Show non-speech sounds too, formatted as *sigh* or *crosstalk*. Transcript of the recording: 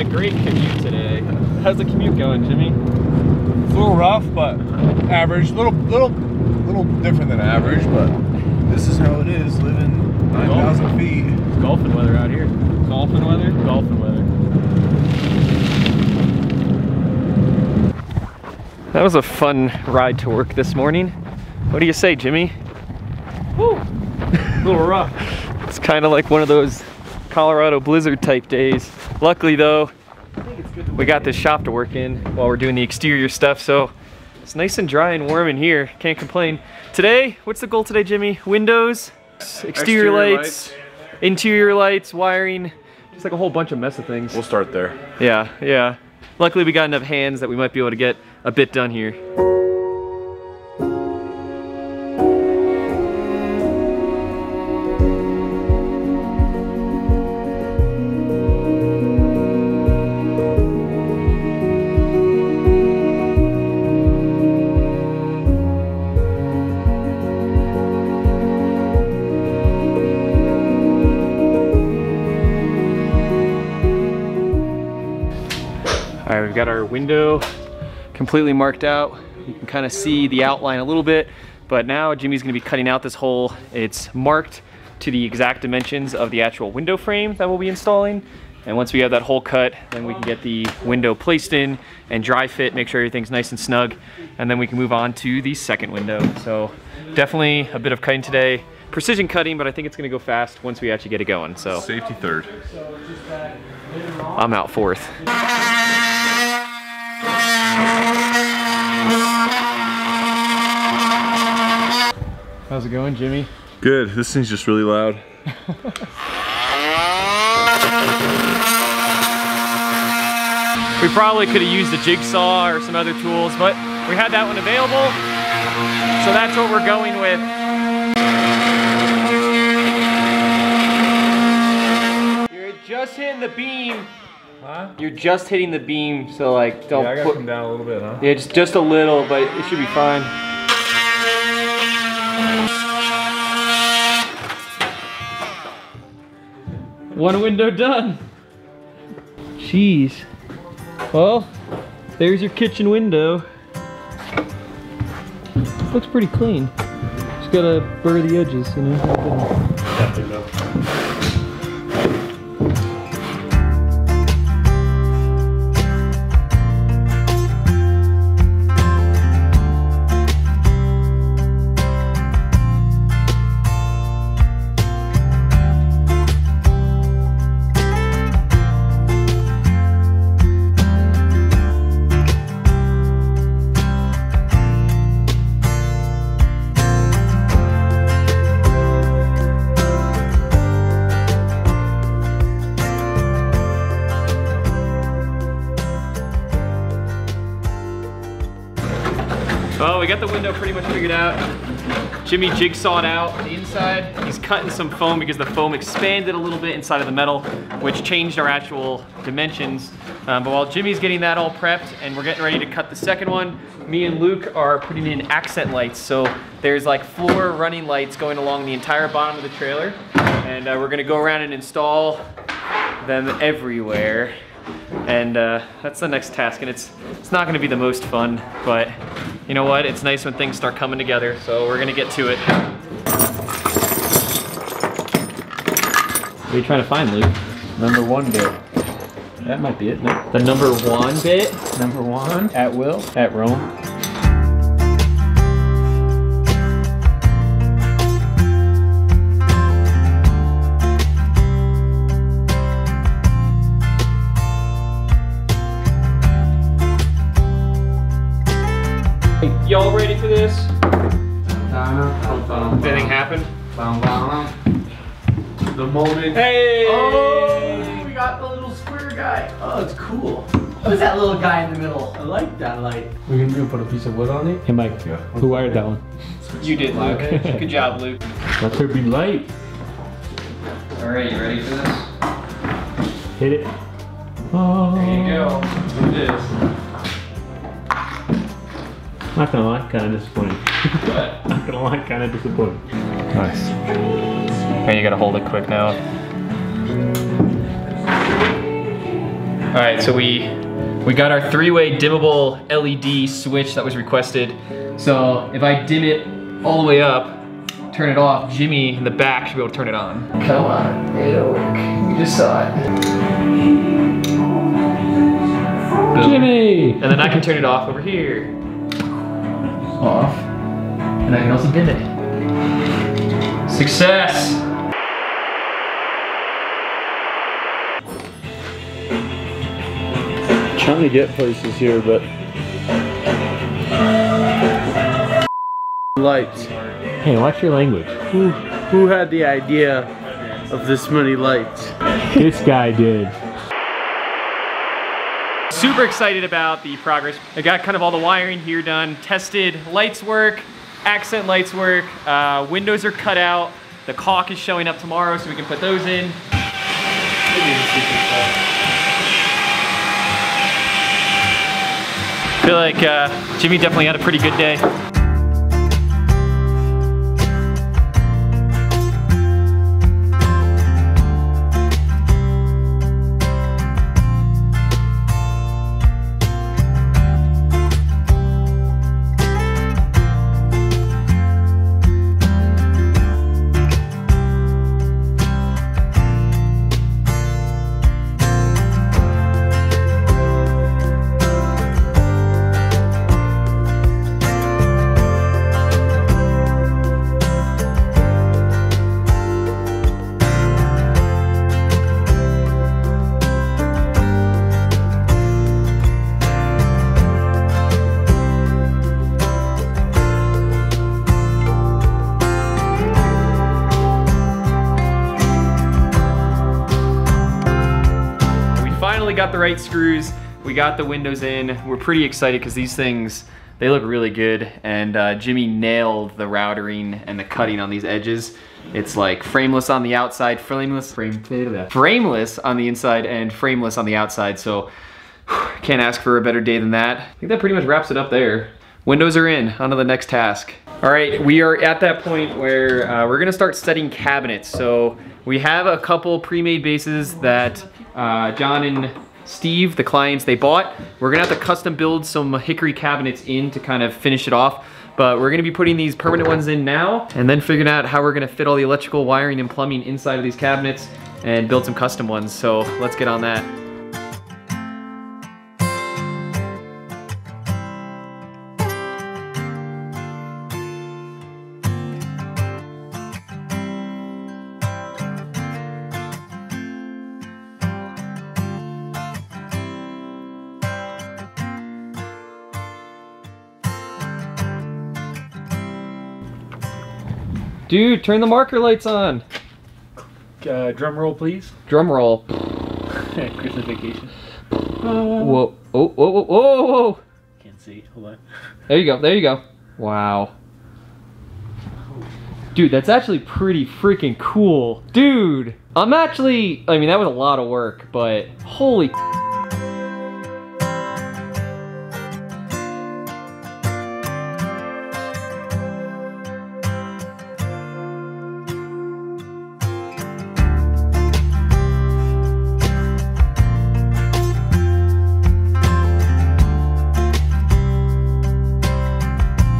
a great commute today. How's the commute going, Jimmy? It's a little rough, but average. Little, little, little different than average, but this is how it is living 9,000 feet. It's golfing weather out here. Golfing weather? Golfing weather. That was a fun ride to work this morning. What do you say, Jimmy? Woo! *laughs* a little rough. *laughs* It's kind of like one of those Colorado blizzard type days. Luckily though, we got this shop to work in while we're doing the exterior stuff, so it's nice and dry and warm in here. Can't complain. Today, what's the goal today, Jimmy? Windows, exterior, Exterior lights, interior lights, wiring, just like a whole bunch of mess of things. We'll start there. Yeah, yeah. Luckily we got enough hands that we might be able to get a bit done here. Got our window completely marked out. You can kind of see the outline a little bit, but now Jimmy's gonna be cutting out this hole. It's marked to the exact dimensions of the actual window frame that we'll be installing. And once we have that hole cut, then we can get the window placed in and dry fit, make sure everything's nice and snug, and then we can move on to the second window. So definitely a bit of cutting today. Precision cutting, but I think it's gonna go fast once we actually get it going. So Safety third. I'm out fourth. How's it going, Jimmy? Good. This thing's just really loud. We probably could have used a jigsaw or some other tools, but we had that one available. So that's what we're going with. You're just hitting the beam. Huh? You're just hitting the beam, so like don't Yeah, I gotta put- come down a little bit, huh? Yeah, just just a little, but it should be fine. One window done. Jeez. Well, there's your kitchen window. Looks pretty clean. Just gotta burr the edges, you know. Well, we got the window pretty much figured out. Jimmy jigsawed out the inside. He's cutting some foam because the foam expanded a little bit inside of the metal, which changed our actual dimensions. Um, but while Jimmy's getting that all prepped and we're getting ready to cut the second one, me and Luke are putting in accent lights. So there's like floor running lights going along the entire bottom of the trailer. And uh, we're gonna go around and install them everywhere. And uh, that's the next task, and it's it's not going to be the most fun, but you know what? It's nice when things start coming together. So we're gonna get to it. What are you trying to find, Luke? Number one bit. That might be it. No. The number one bit Number one. at will at Rome. Anything happen? The moment. Hey! Oh, we got the little square guy. Oh, it's cool. Who's that little guy in the middle? I like that light. We're gonna put a piece of wood on it. Hey Mike, Yeah. Who wired that one? you did, Luke. *laughs* Good job, Luke. Let there be light. All right, you ready for this? Hit it. Oh. There you go. Oh. Do this. Not gonna lie, kind of disappointing. What? Not gonna lie, kind of disappointing. Nice. Okay, you gotta hold it quick now. All right, so we we got our three-way dimmable LED switch that was requested. So if I dim it all the way up, turn it off, Jimmy in the back should be able to turn it on. Come on, it'll work. You just saw it. Boom. Jimmy! And then I can turn it off over here. Off. And I can also dim it. Success! Trying to get places here, but lights. Hey, watch your language. Who who had the idea of this many lights? This guy did. Super excited about the progress. I got kind of all the wiring here done, tested, lights work, accent lights work, uh, windows are cut out, the caulk is showing up tomorrow so we can put those in. I feel like uh, Jimmy definitely had a pretty good day. Finally got the right screws. We got the windows in. We're pretty excited because these things, they look really good. And uh, Jimmy nailed the routering and the cutting on these edges. It's like frameless on the outside, frameless, frame, frameless on the inside and frameless on the outside. So *sighs* can't ask for a better day than that. I think that pretty much wraps it up there. Windows are in, on to the next task. All right, we are at that point where uh, we're gonna start setting cabinets. So we have a couple pre-made bases that uh, John and Steve, the clients, they bought. We're gonna have to custom build some hickory cabinets in to kind of finish it off. But we're gonna be putting these permanent ones in now and then figuring out how we're gonna fit all the electrical wiring and plumbing inside of these cabinets and build some custom ones. So let's get on that. Dude, turn the marker lights on. Uh, drum roll, please. Drum roll. *laughs* Christmas vacation. Whoa. Oh, whoa, whoa, whoa, whoa. Can't see. Hold on. There you go, there you go. Wow. Dude, that's actually pretty freaking cool. Dude, I'm actually, I mean, that was a lot of work, but holy